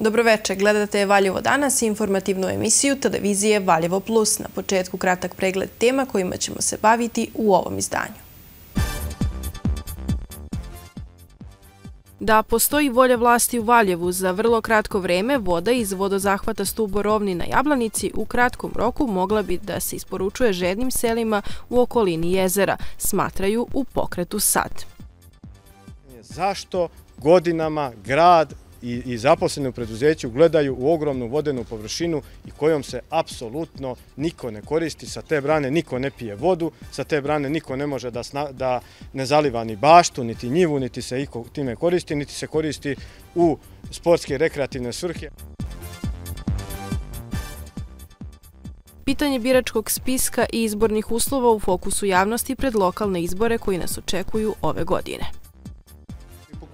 Dobroveče, gledate Valjevo danas i informativnu emisiju televizije Valjevo Plus. Na početku kratak pregled tema kojima ćemo se baviti u ovom izdanju. Da postoji volja vlasti u Valjevu za vrlo kratko vreme, voda iz vodozahvata Stuborovni na Jablanici u kratkom roku mogla bi da se isporučuje žednim selima u okolini jezera, smatraju u pokretu SAD. Zašto godinama grad i, i u preduzeću gledaju u ogromnu vodenu površinu i kojom se apsolutno niko ne koristi. Sa te brane niko ne pije vodu, sa te brane niko ne može da, da ne zaliva ni baštu, niti njivu, niti se iko time koristi, niti se koristi u sportske i rekreativne svrhe. Pitanje biračkog spiska i izbornih uslova u fokusu javnosti pred lokalne izbore koji nas očekuju ove godine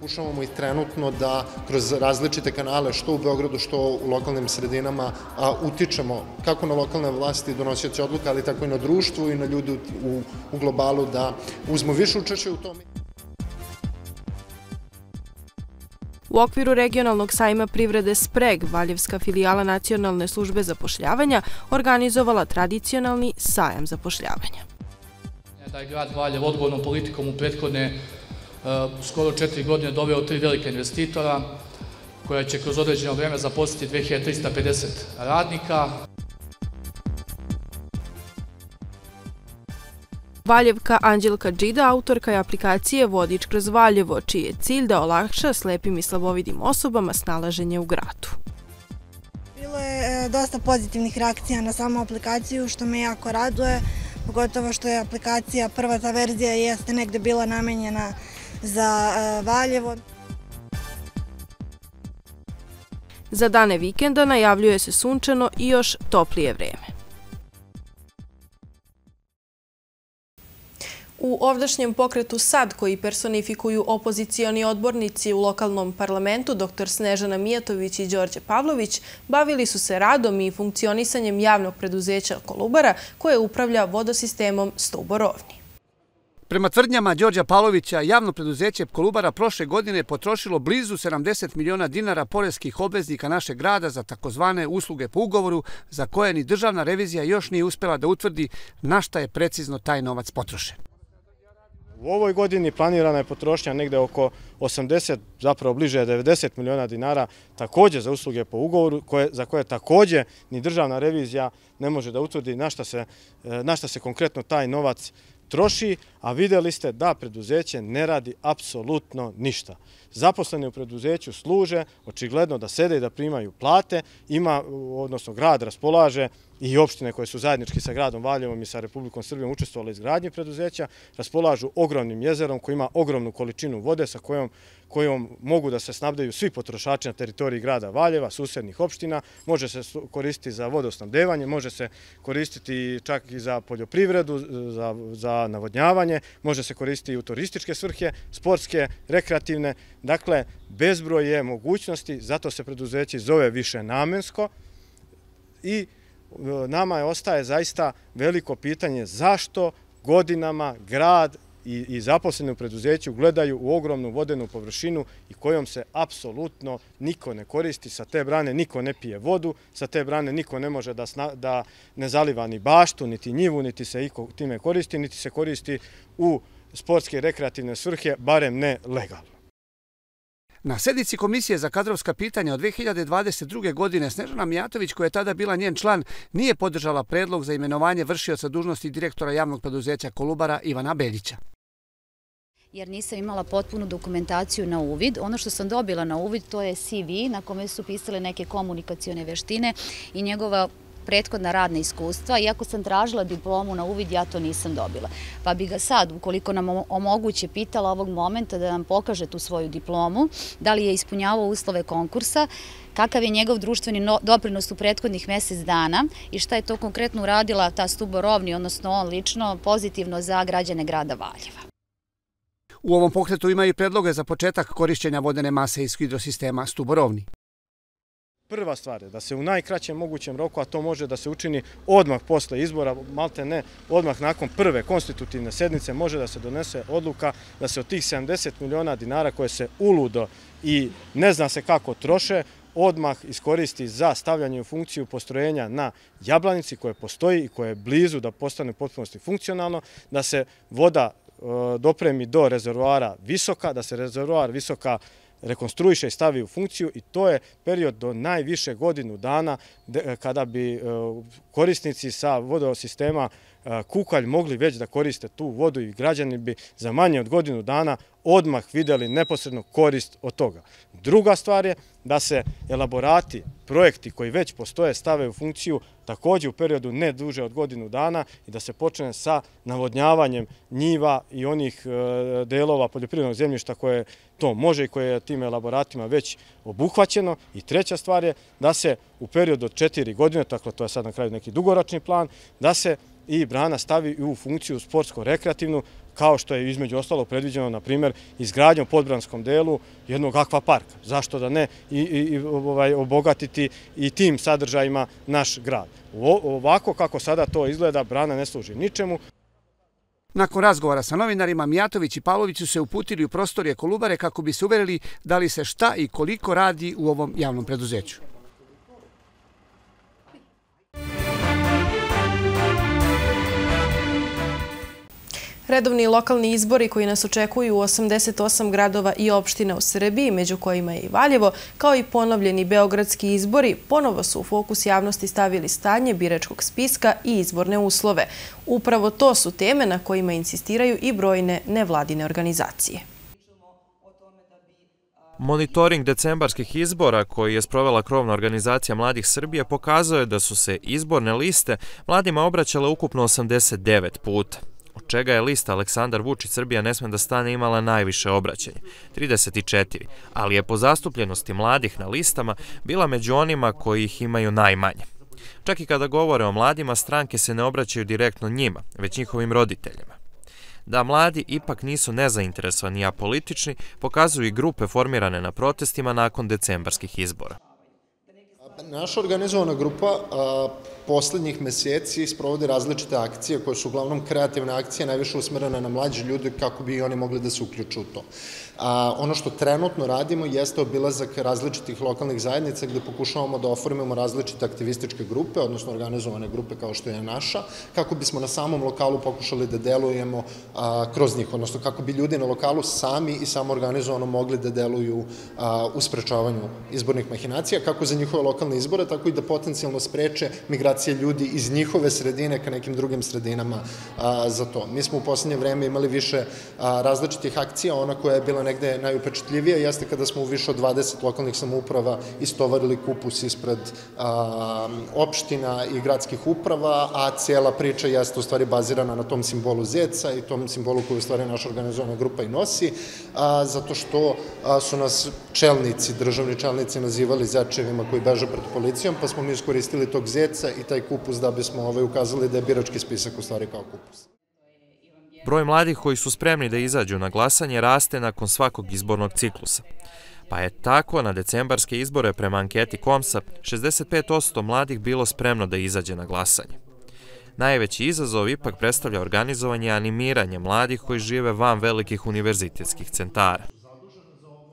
pokušavamo i trenutno da kroz različite kanale, što u Beogradu, što u lokalnim sredinama, a, utičemo kako na lokalne vlasti donosioci odluka, ali tako i na društvu i na ljudi u, u globalu da uzmu više učešće u tome. U okviru regionalnog sajma privrede Spreg, Valjevska filijala Nacionalne službe zapošljavanja organizovala tradicionalni sajam zapošljavanja. Da je grad Valjev odgovornom politikom u prethodne skoro četiri godine doveo tri velike investitora koja će kroz određeno vreme zaposliti 2350 radnika. Valjevka Anđelka Džida, autorka je aplikacije Vodič kroz Valjevo, čiji je cilj da olakša slepim i slabovidim osobama snalaženje u gradu. Bilo je e, dosta pozitivnih reakcija na samu aplikaciju, što me jako raduje, pogotovo što je aplikacija, prva ta verzija jeste negde bila namenjena za e, Valjevo. Za dane vikenda najavljuje se sunčano i još toplije vreme. U ovdašnjem pokretu SAD, koji personifikuju opozicioni odbornici u lokalnom parlamentu, dr. Snežana Mijatović i Đorđe Pavlović, bavili su se radom i funkcionisanjem javnog preduzeća Kolubara, koje upravlja vodosistemom Stuborovni. Prema tvrdnjama Đorđa Palovića, javno preduzeće Kolubara prošle godine je potrošilo blizu 70 miliona dinara porezkih obveznika našeg grada za takozvane usluge po ugovoru, za koje ni državna revizija još nije uspela da utvrdi na šta je precizno taj novac potrošen. U ovoj godini planirana je potrošnja negde oko 80, zapravo bliže 90 miliona dinara, takođe za usluge po ugovoru, koje, za koje takođe ni državna revizija ne može da utvrdi na šta se, na šta se konkretno taj novac troši, a videli ste da preduzeće ne radi apsolutno ništa. Zaposleni u preduzeću služe, očigledno da sede i da primaju plate, ima, odnosno grad raspolaže i opštine koje su zajednički sa gradom Valjevom i sa Republikom Srbijom učestvovali izgradnje preduzeća, raspolažu ogromnim jezerom koji ima ogromnu količinu vode sa kojom, kojom mogu da se snabdaju svi potrošači na teritoriji grada Valjeva, susednih opština, može se koristiti za vodosnabdevanje, može se koristiti čak i za poljoprivredu, za, za navodnjavanje, može se koristiti i u turističke svrhe, sportske, rekreativne, dakle, bezbroj je mogućnosti, zato se preduzeće zove više namensko i nama je ostaje zaista veliko pitanje zašto godinama grad i, i u preduzeću gledaju u ogromnu vodenu površinu i kojom se apsolutno niko ne koristi. Sa te brane niko ne pije vodu, sa te brane niko ne može da, da ne zaliva ni baštu, niti njivu, niti se iko time koristi, niti se koristi u sportske rekreativne svrhe, barem ne legalno. Na sednici Komisije za kadrovska pitanja od 2022. godine Snežana Mijatović, koja je tada bila njen član, nije podržala predlog za imenovanje vršioca dužnosti direktora javnog preduzeća Kolubara Ivana Beljića jer nisam imala potpunu dokumentaciju na uvid. Ono što sam dobila na uvid to je CV na kome su pisale neke komunikacione veštine i njegova prethodna radna iskustva. Iako sam tražila diplomu na uvid, ja to nisam dobila. Pa bi ga sad, ukoliko nam omoguće, pitala ovog momenta da nam pokaže tu svoju diplomu, da li je ispunjavao uslove konkursa, kakav je njegov društveni doprinos u prethodnih mesec dana i šta je to konkretno uradila ta Stuborovni, odnosno on lično, pozitivno za građane grada Valjeva. U ovom pokretu imaju predloge za početak korišćenja vodene mase iz hidrosistema Stuborovni. Prva stvar je da se u najkraćem mogućem roku, a to može da se učini odmah posle izbora, malte ne, odmah nakon prve konstitutivne sednice, može da se donese odluka da se od tih 70 miliona dinara koje se uludo i ne zna se kako troše, odmah iskoristi za stavljanje u funkciju postrojenja na Jablanici koje postoji i koje je blizu da postane potpunosti funkcionalno, da se voda dopremi do rezervoara visoka, da se rezervoar visoka rekonstruiše i stavi u funkciju i to je period do najviše godinu dana kada bi e, korisnici sa vodosistema e, Kukalj mogli već da koriste tu vodu i građani bi za manje od godinu dana odmah videli neposredno korist od toga. Druga stvar je da se elaborati, projekti koji već postoje stave u funkciju takođe u periodu ne duže od godinu dana i da se počne sa navodnjavanjem njiva i onih e, delova poljoprivrednog zemljišta koje to može i koje je tim elaboratima već obuhvaćeno. I treća stvar je da se u periodu od četiri godine, tako to je sad na kraju neki dugoročni plan, da se i brana stavi u funkciju sportsko-rekreativnu, kao što je između ostalo predviđeno, na primjer, izgradnjom podbranskom delu jednog akvaparka. Zašto da ne i, i, ovaj, obogatiti i tim sadržajima naš grad. Ovako kako sada to izgleda, brana ne služi ničemu. Nakon razgovora sa novinarima, Mijatović i Pavlović su se uputili u prostorije Kolubare kako bi se uverili da li se šta i koliko radi u ovom javnom preduzeću. Redovni lokalni izbori koji nas očekuju u 88 gradova i opština u Srbiji, među kojima je i Valjevo, kao i ponovljeni beogradski izbori, ponovo su u fokus javnosti stavili stanje biračkog spiska i izborne uslove. Upravo to su teme na kojima insistiraju i brojne nevladine organizacije. Monitoring decembarskih izbora koji je sprovela krovna organizacija Mladih Srbije pokazao je da su se izborne liste mladima obraćale ukupno 89 puta od čega je lista Aleksandar Vučić Srbija ne sme da stane imala najviše obraćanje, 34, ali je po zastupljenosti mladih na listama bila među onima koji ih imaju najmanje. Čak i kada govore o mladima, stranke se ne obraćaju direktno njima, već njihovim roditeljima. Da mladi ipak nisu nezainteresovani, a politični, pokazuju i grupe formirane na protestima nakon decembarskih izbora. Naša organizovana grupa poslednjih meseci sprovode različite akcije koje su uglavnom kreativne akcije, najviše usmerene na mlađe ljude kako bi oni mogli da se uključu u to. A, ono što trenutno radimo jeste obilazak različitih lokalnih zajednica gde pokušavamo da oformimo različite aktivističke grupe, odnosno organizovane grupe kao što je naša, kako bismo na samom lokalu pokušali da delujemo a, kroz njih, odnosno kako bi ljudi na lokalu sami i samo organizovano mogli da deluju a, u sprečavanju izbornih mahinacija, kako za njihove lokalne izbore, tako i da potencijalno spreče migracije ljudi iz njihove sredine ka nekim drugim sredinama a, za to. Mi smo u poslednje vreme imali više a, različitih akcija, ona koja je bila negde najupečetljivije jeste kada smo u više od 20 lokalnih samouprava istovarili kupus ispred a, opština i gradskih uprava, a cijela priča jeste u stvari bazirana na tom simbolu zeca i tom simbolu koju u stvari naša organizovana grupa i nosi, a, zato što a, su nas čelnici, državni čelnici nazivali zečevima koji beže pred policijom, pa smo mi iskoristili tog zeca i taj kupus da bismo ovaj, ukazali da je birački spisak u stvari kao kupus. Broj mladih koji su spremni da izađu na glasanje raste nakon svakog izbornog ciklusa. Pa je tako na decembarske izbore prema anketi Komsa 65% mladih bilo spremno da izađe na glasanje. Najveći izazov ipak predstavlja organizovanje i animiranje mladih koji žive van velikih univerzitetskih centara.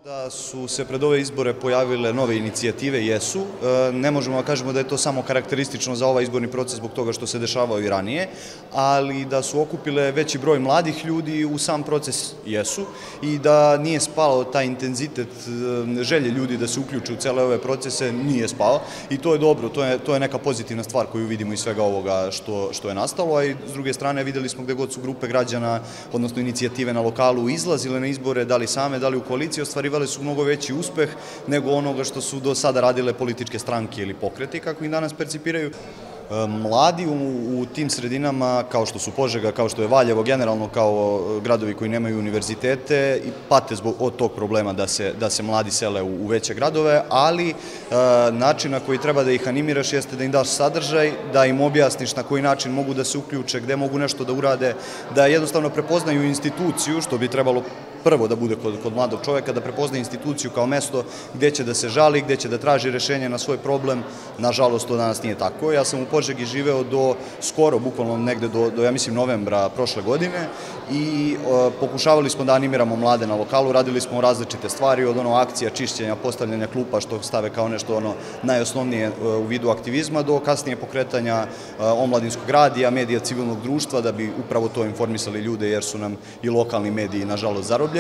Da su se pred ove izbore pojavile nove inicijative, jesu. E, ne možemo da kažemo da je to samo karakteristično za ovaj izborni proces zbog toga što se dešavao i ranije, ali da su okupile veći broj mladih ljudi u sam proces, jesu. I da nije spalo taj intenzitet e, želje ljudi da se uključe u cele ove procese, nije spao. I to je dobro, to je, to je neka pozitivna stvar koju vidimo iz svega ovoga što, što je nastalo, a i s druge strane videli smo gde god su grupe građana, odnosno inicijative na lokalu izlazile na izbore, da li same, da li u koaliciji, ostvari ostvarivale su mnogo veći uspeh nego onoga što su do sada radile političke stranke ili pokreti, kako ih danas percipiraju. E, mladi u, tim sredinama, kao što su Požega, kao što je Valjevo, generalno kao e, gradovi koji nemaju univerzitete, pate zbog, od tog problema da se, da se mladi sele u, u veće gradove, ali e, način na koji treba da ih animiraš jeste da im daš sadržaj, da im objasniš na koji način mogu da se uključe, gde mogu nešto da urade, da jednostavno prepoznaju instituciju, što bi trebalo prvo da bude kod, kod mladog čoveka, da prepozna instituciju kao mesto gde će da se žali, gde će da traži rešenje na svoj problem. Nažalost, to danas nije tako. Ja sam u Požegi živeo do skoro, bukvalno negde do, do ja mislim, novembra prošle godine i pokušavali smo da animiramo mlade na lokalu, radili smo različite stvari, od ono akcija čišćenja, postavljanja klupa, što stave kao nešto ono najosnovnije e, u vidu aktivizma, do kasnije pokretanja e, omladinskog radija, medija civilnog društva, da bi upravo to informisali ljude, jer su nam i lokalni mediji, nažalost, zarobljeni.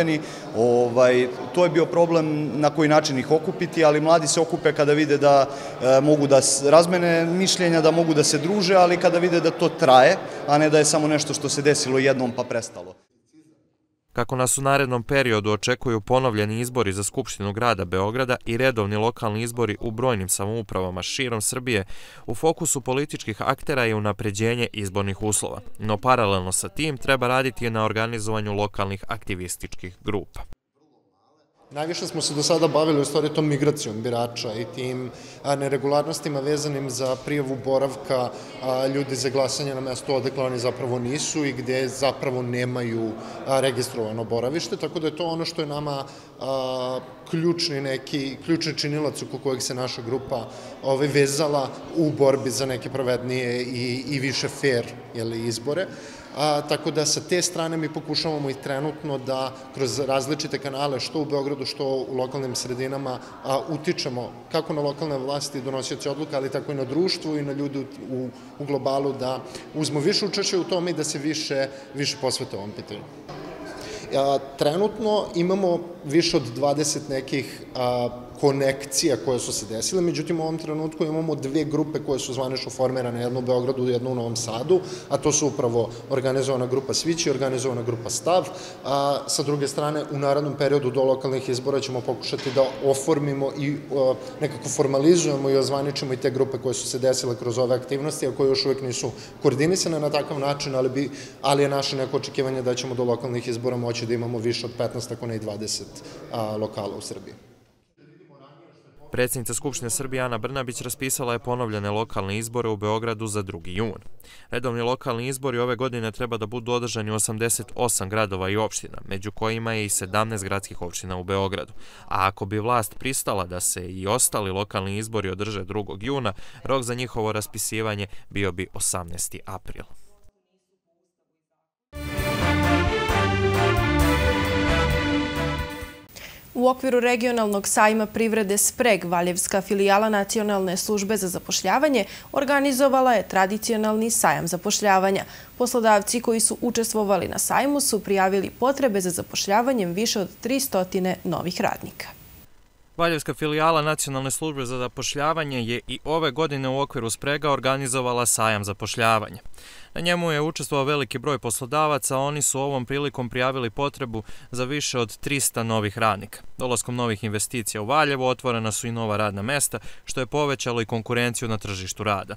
Ovaj, to je bio problem na koji način ih okupiti, ali mladi se okupe kada vide da e, mogu da razmene mišljenja, da mogu da se druže, ali kada vide da to traje, a ne da je samo nešto što se desilo jednom pa prestalo. Kako nas u narednom periodu očekuju ponovljeni izbori za Skupštinu grada Beograda i redovni lokalni izbori u brojnim samoupravama širom Srbije, u fokusu političkih aktera je unapređenje izbornih uslova, no paralelno sa tim treba raditi na organizovanju lokalnih aktivističkih grupa. Najviše smo se do sada bavili u stvari tom migracijom birača i tim neregularnostima vezanim za prijavu boravka ljudi za glasanje na mesto odekle oni zapravo nisu i gde zapravo nemaju registrovano boravište, tako da je to ono što je nama ključni neki, ključni činilac oko kojeg se naša grupa ovaj, vezala u borbi za neke pravednije i, i više fair jeli, izbore a, tako da sa te strane mi pokušavamo i trenutno da kroz različite kanale, što u Beogradu, što u lokalnim sredinama, utičemo kako na lokalne vlasti donosioci odluka, ali tako i na društvu i na ljudi u, u globalu da uzmo više učešće u tome i da se više, više posvete ovom pitanju. Trenutno imamo više od 20 nekih a, konekcija koje su se desile, međutim u ovom trenutku imamo dve grupe koje su zvanično formirane, jednu u Beogradu jednu u Novom Sadu, a to su upravo organizovana grupa Svići, organizovana grupa Stav, a sa druge strane u narodnom periodu do lokalnih izbora ćemo pokušati da oformimo i nekako formalizujemo i ozvaničimo i te grupe koje su se desile kroz ove aktivnosti, a koje još uvek nisu koordinisane na takav način, ali, bi, ali je naše neko očekivanje da ćemo do lokalnih izbora moći da imamo više od 15, ako ne i 20 lokala u Srbiji. Predsjednica Skupštine Srbije Ana Brnabić raspisala je ponovljene lokalne izbore u Beogradu za 2. jun. Redovni lokalni izbori ove godine treba da budu održani u 88 gradova i opština, među kojima je i 17 gradskih opština u Beogradu. A ako bi vlast pristala da se i ostali lokalni izbori održe 2. juna, rok za njihovo raspisivanje bio bi 18. april. U okviru regionalnog sajma privrede Spreg, Valjevska filijala Nacionalne službe za zapošljavanje organizovala je tradicionalni sajam zapošljavanja. Poslodavci koji su učestvovali na sajmu su prijavili potrebe za zapošljavanjem više od 300 novih radnika. Valjevska filijala Nacionalne službe za zapošljavanje je i ove godine u okviru Sprega organizovala sajam zapošljavanja. Na njemu je učestvovao veliki broj poslodavaca, oni su ovom prilikom prijavili potrebu za više od 300 novih radnika. Dolaskom novih investicija u Valjevo otvorena su i nova radna mesta, što je povećalo i konkurenciju na tržištu rada.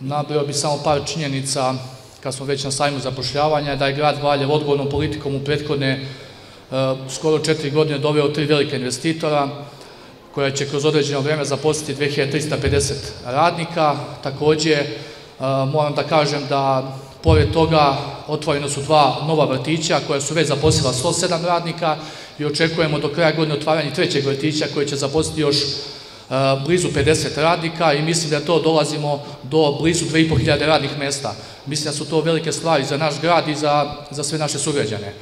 Nabio bi samo par činjenica, kad smo već na sajmu zapošljavanja, da je grad Valjevo odgovornom politikom u prethodne e, skoro četiri godine doveo tri velike investitora, koja će kroz određeno vreme zaposliti 2350 radnika. Takođe, moram da kažem da pored toga otvoreno su dva nova vrtića koja su već zaposlila 107 radnika i očekujemo do kraja godine otvaranje trećeg vrtića koji će zaposliti još blizu 50 radnika i mislim da to dolazimo do blizu 2500 radnih mesta. Mislim da su to velike stvari za naš grad i za, za sve naše sugrađane.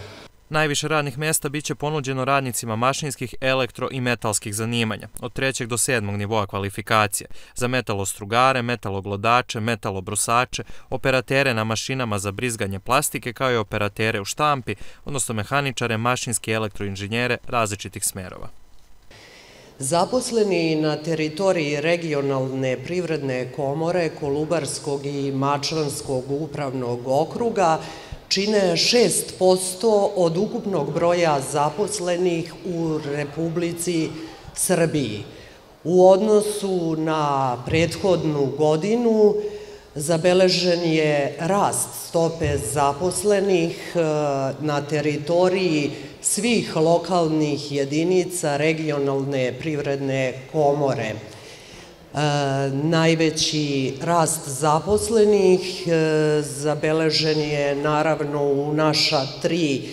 Najviše radnih mesta biće ponuđeno radnicima mašinskih, elektro i metalskih zanimanja, od trećeg do sedmog nivoa kvalifikacije, za metalostrugare, metaloglodače, metalobrusače, operatere na mašinama za brizganje plastike, kao i operatere u štampi, odnosno mehaničare, mašinski elektroinženjere različitih smerova. Zaposleni na teritoriji regionalne privredne komore Kolubarskog i Mačvanskog upravnog okruga čine 6% od ukupnog broja zaposlenih u Republici Srbiji. U odnosu na prethodnu godinu zabeležen je rast stope zaposlenih e, na teritoriji svih lokalnih jedinica regionalne privredne komore. E, najveći rast zaposlenih e, zabeležen je naravno u naša tri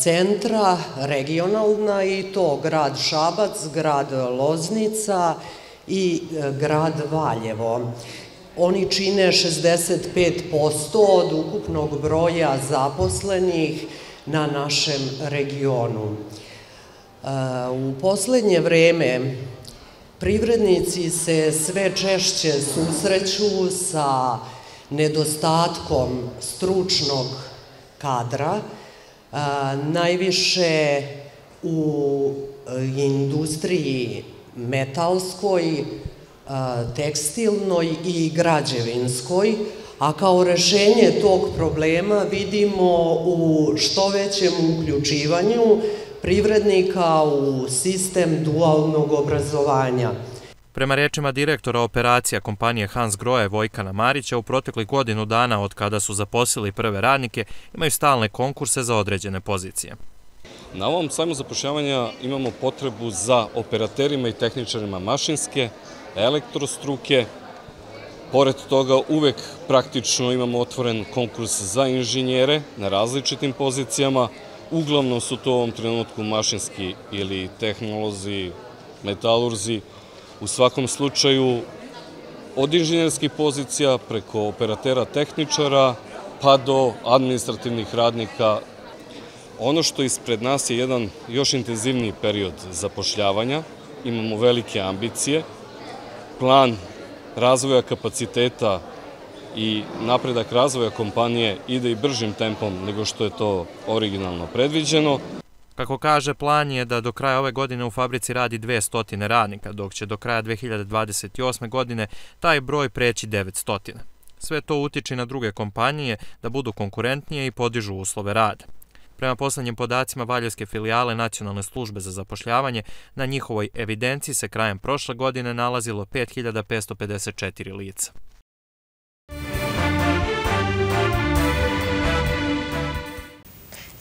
centra, regionalna i to grad Šabac, grad Loznica i grad Valjevo. Oni čine 65% od ukupnog broja zaposlenih na našem regionu. U poslednje vreme privrednici se sve češće susreću sa nedostatkom stručnog kadra, najviše u industriji metalskoj, tekstilnoj i građevinskoj, a kao rešenje tog problema vidimo u što većem uključivanju privrednika u sistem dualnog obrazovanja. Prema rečima direktora operacija kompanije Hans Grohe Vojkana Marića, u protekli godinu dana od kada su zaposlili prve radnike, imaju stalne konkurse za određene pozicije. Na ovom sajmu zapošljavanja imamo potrebu za operaterima i tehničarima mašinske, elektrostruke. Pored toga uvek praktično imamo otvoren konkurs za inženjere na različitim pozicijama. Uglavnom su to u ovom trenutku mašinski ili tehnolozi, metalurzi. U svakom slučaju od inženjerskih pozicija preko operatera tehničara pa do administrativnih radnika. Ono što ispred nas je jedan još intenzivniji period zapošljavanja. Imamo velike ambicije plan razvoja kapaciteta i napredak razvoja kompanije ide i bržim tempom nego što je to originalno predviđeno. Kako kaže, plan je da do kraja ove godine u fabrici radi 200 radnika, dok će do kraja 2028. godine taj broj preći 900. Sve to utiče na druge kompanije da budu konkurentnije i podižu uslove rada. Prema poslednjim podacima Valjevske filijale Nacionalne službe za zapošljavanje, na njihovoj evidenciji se krajem prošle godine nalazilo 5554 lica.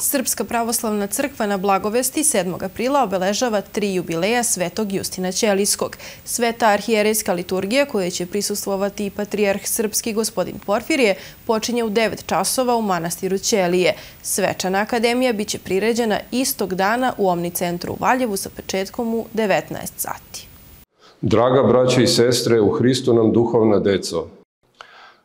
Srpska pravoslavna crkva na Blagovesti 7. aprila obeležava tri jubileja Svetog Justina Ćelijskog. Sveta arhijerejska liturgija koja će prisustvovati i patrijarh srpski gospodin Porfirije počinje u 9 časova u manastiru Ćelije. Svečana akademija biće priređena istog dana u Omni centru u Valjevu sa početkom u 19 sati. Draga braće i sestre, u Hristu nam duhovna deco,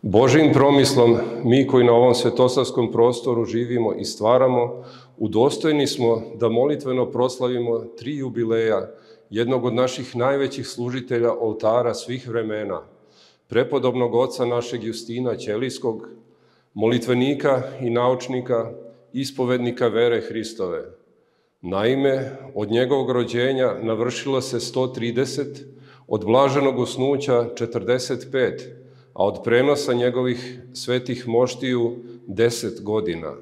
Božim promislom, mi koji na ovom svetosavskom prostoru živimo i stvaramo, udostojni smo da molitveno proslavimo tri jubileja jednog od naših najvećih služitelja oltara svih vremena, prepodobnog oca našeg Justina Ćelijskog, molitvenika i naučnika, ispovednika vere Hristove. Naime, od njegovog rođenja navršilo se 130, od blaženog usnuća 45, a od prenosa njegovih svetih moštiju deset godina.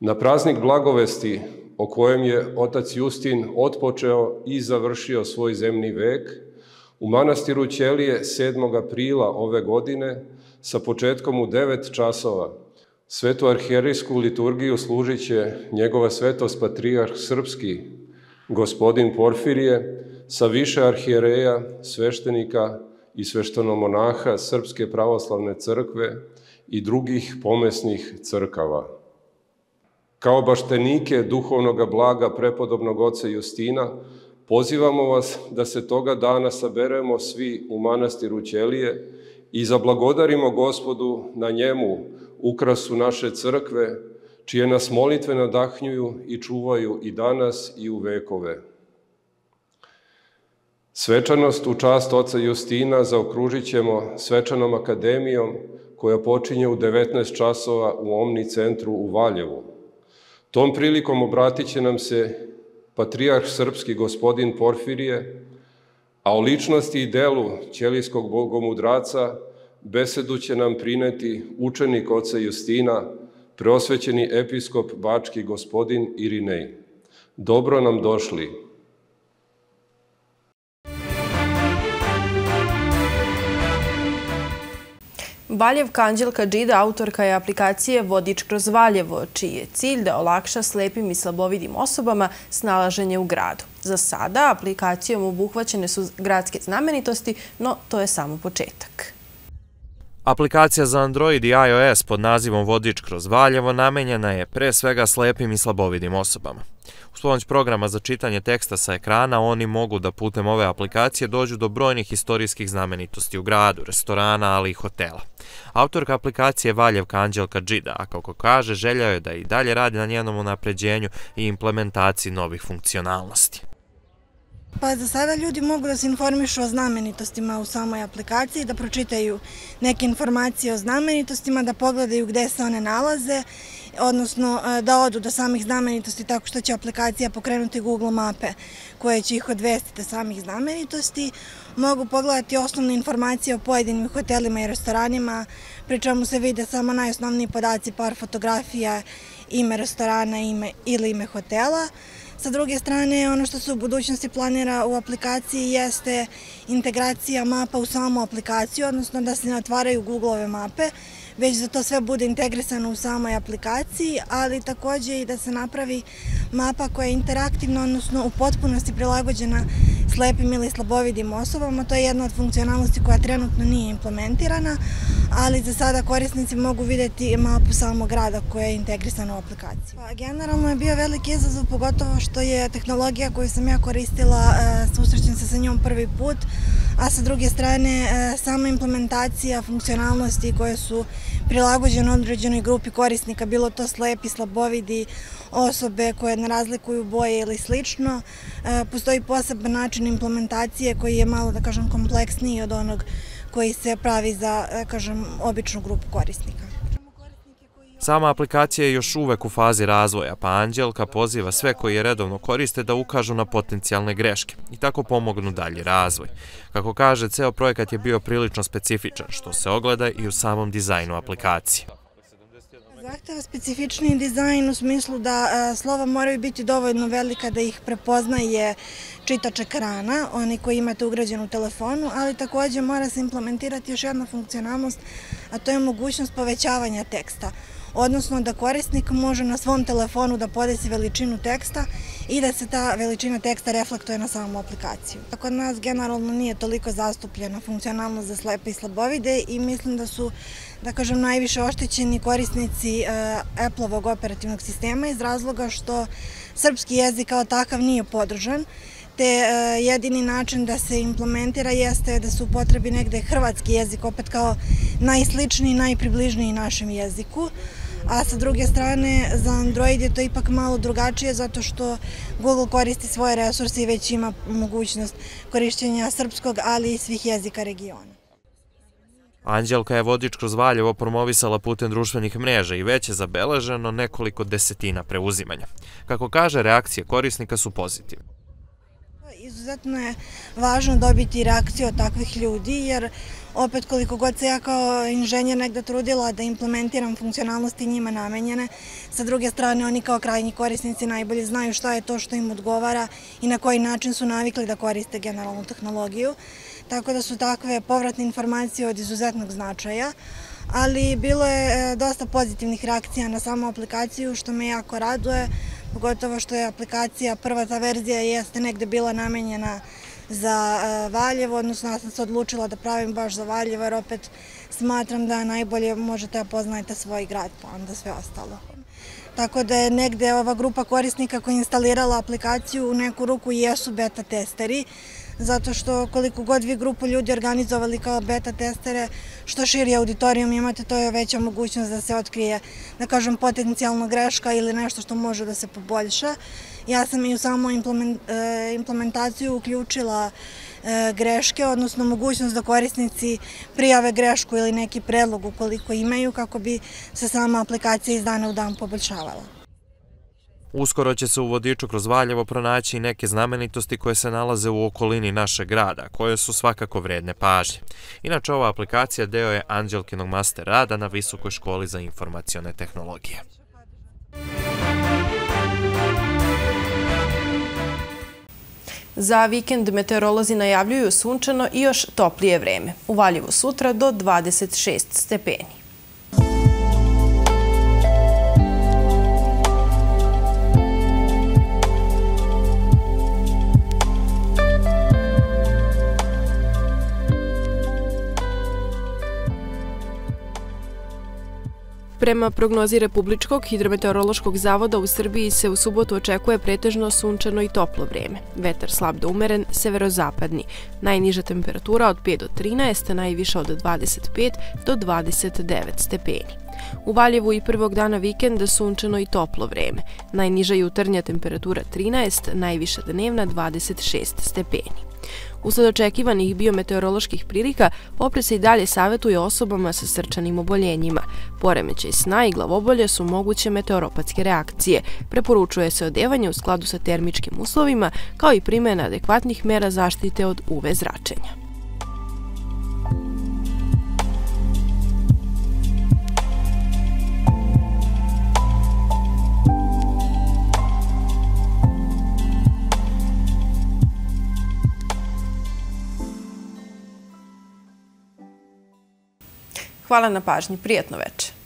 Na praznik blagovesti, o kojem je otac Justin otpočeo i završio svoj zemni vek, u manastiru Ćelije 7. aprila ove godine, sa početkom u 9 časova, svetu arhijerijsku liturgiju služit će njegova svetost patrijarh srpski, gospodin Porfirije, sa više arhijereja, sveštenika, i sveštenomonaha Srpske pravoslavne crkve i drugih pomesnih crkava. Kao baštenike duhovnog blaga prepodobnog oca Justina, pozivamo vas da se toga dana saberemo svi u manastiru Ćelije i zablagodarimo gospodu na njemu ukrasu naše crkve, čije nas molitve nadahnjuju i čuvaju i danas i u vekove. Svečanost u čast oca Justina zaokružit ćemo svečanom akademijom koja počinje u 19 časova u Omni centru u Valjevu. Tom prilikom obratit će nam se patrijarh srpski gospodin Porfirije, a o ličnosti i delu ćelijskog bogomudraca besedu će nam prineti učenik oca Justina, preosvećeni episkop Bački gospodin Irinej. Dobro nam došli! Valjevka Anđelka Džida autorka je aplikacije Vodič kroz Valjevo, čiji je cilj da olakša slepim i slabovidim osobama snalaženje u gradu. Za sada aplikacijom obuhvaćene su gradske znamenitosti, no to je samo početak. Aplikacija za Android i iOS pod nazivom Vodič kroz Valjevo namenjena je pre svega slepim i slabovidim osobama. Uz pomoć programa za čitanje teksta sa ekrana oni mogu da putem ove aplikacije dođu do brojnih istorijskih znamenitosti u gradu, restorana, ali i hotela. Autorka aplikacije je Valjevka Anđelka Džida, a kako kaže, željao je da i dalje radi na njenom unapređenju i implementaciji novih funkcionalnosti. Pa za sada ljudi mogu da se informišu o znamenitostima u samoj aplikaciji, da pročitaju neke informacije o znamenitostima, da pogledaju gde se one nalaze, odnosno e, da odu do samih znamenitosti tako što će aplikacija pokrenuti Google mape koje će ih odvestiti samih znamenitosti. Mogu pogledati osnovne informacije o pojedinim hotelima i restoranima, pri čemu se vide samo najosnovniji podaci, par fotografija, ime restorana ime, ili ime hotela. Sa druge strane, ono što se u budućnosti planira u aplikaciji jeste integracija mapa u samu aplikaciju, odnosno da se ne otvaraju Google-ove mape, već da to sve bude integrisano u samoj aplikaciji, ali takođe i da se napravi mapa koja je interaktivna, odnosno u potpunosti prilagođena slepim ili slabovidim osobama. To je jedna od funkcionalnosti koja trenutno nije implementirana, ali za sada korisnici mogu videti mapu samog grada koja je integrisana u aplikaciji. Pa, generalno je bio veliki izazov, pogotovo što je tehnologija koju sam ja koristila, e, susrećem se sa njom prvi put, a sa druge strane e, sama implementacija funkcionalnosti koje su prilagođene određenoj grupi korisnika, bilo to slepi, slabovidi, osobe koje ne razlikuju boje ili slično. E, postoji poseban način implementacije koji je malo, da kažem, kompleksniji od onog koji se pravi za, da kažem, običnu grupu korisnika. Sama aplikacija je još uvek u fazi razvoja, pa Anđelka poziva sve koji je redovno koriste da ukažu na potencijalne greške i tako pomognu dalji razvoj. Kako kaže, ceo projekat je bio prilično specifičan, što se ogleda i u samom dizajnu aplikacije. Zahteva specifični dizajn u smislu da e, slova moraju biti dovoljno velika da ih prepoznaje čitač ekrana, oni koji imate ugrađen u telefonu, ali takođe mora se implementirati još jedna funkcionalnost, a to je mogućnost povećavanja teksta odnosno da korisnik može na svom telefonu da podesi veličinu teksta i da se ta veličina teksta reflektuje na samu aplikaciju. Kod nas generalno nije toliko zastupljena funkcionalnost za slepe i slabovide i mislim da su, da kažem, najviše oštećeni korisnici e, Apple-ovog operativnog sistema iz razloga što srpski jezik kao takav nije podržan, te e, jedini način da se implementira jeste da se upotrebi negde hrvatski jezik, opet kao najsličniji, najpribližniji našem jeziku a sa druge strane za Android je to ipak malo drugačije zato što Google koristi svoje resurse i već ima mogućnost korišćenja srpskog, ali i svih jezika regiona. Anđelka je vodič kroz Valjevo promovisala putem društvenih mreža i već je zabeleženo nekoliko desetina preuzimanja. Kako kaže, reakcije korisnika su pozitivne. Izuzetno je važno dobiti reakciju od takvih ljudi, jer opet koliko god se ja kao inženjer negde trudila da implementiram funkcionalnosti njima namenjene, sa druge strane oni kao krajnji korisnici najbolje znaju šta je to što im odgovara i na koji način su navikli da koriste generalnu tehnologiju. Tako da su takve povratne informacije od izuzetnog značaja ali bilo je e, dosta pozitivnih reakcija na samu aplikaciju, što me jako raduje, pogotovo što je aplikacija, prva ta verzija jeste negde bila namenjena za e, Valjevo, odnosno ja sam se odlučila da pravim baš za Valjevo, jer opet smatram da najbolje možete da poznajete svoj grad, pa onda sve ostalo. Tako da je negde ova grupa korisnika koja je instalirala aplikaciju u neku ruku jesu beta testeri, zato što koliko god vi grupu ljudi organizovali kao beta testere, što širi auditorijum imate, to je veća mogućnost da se otkrije, da kažem, potencijalna greška ili nešto što može da se poboljša. Ja sam i u samu e, implementaciju uključila e, greške, odnosno mogućnost da korisnici prijave grešku ili neki predlog ukoliko imaju, kako bi se sama aplikacija iz dana u dan poboljšavala. Uskoro će se u vodiču kroz Valjevo pronaći i neke znamenitosti koje se nalaze u okolini našeg grada, koje su svakako vredne pažnje. Inače, ova aplikacija deo je Anđelkinog master rada na Visokoj školi za informacione tehnologije. Za vikend meteorolozi najavljuju sunčano i još toplije vreme. U Valjevu sutra do 26 stepeni. Prema prognozi Republičkog hidrometeorološkog zavoda u Srbiji se u subotu očekuje pretežno sunčano i toplo vreme. Vetar slab do umeren, severozapadni. Najniža temperatura od 5 do 13, najviša od 25 do 29 stepeni. U Valjevu i prvog dana vikenda sunčano i toplo vreme. Najniža jutarnja temperatura 13, najviša dnevna 26 stepeni. Usled očekivanih biometeoroloških prilika, opre se i dalje savjetuje osobama sa srčanim oboljenjima. Poremećaj sna i glavobolje su moguće meteoropatske reakcije. Preporučuje se odevanje u skladu sa termičkim uslovima, kao i primjena adekvatnih mera zaštite od UV zračenja. Hvala na pažnji. Prijetno večer.